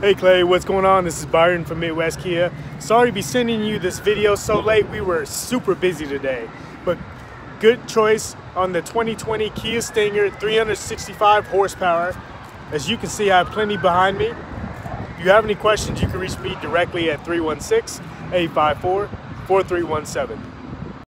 Hey Clay, what's going on? This is Byron from Midwest Kia. Sorry to be sending you this video so late. We were super busy today, but good choice on the 2020 Kia Stinger 365 horsepower. As you can see, I have plenty behind me. If you have any questions, you can reach me directly at 316 854 4317.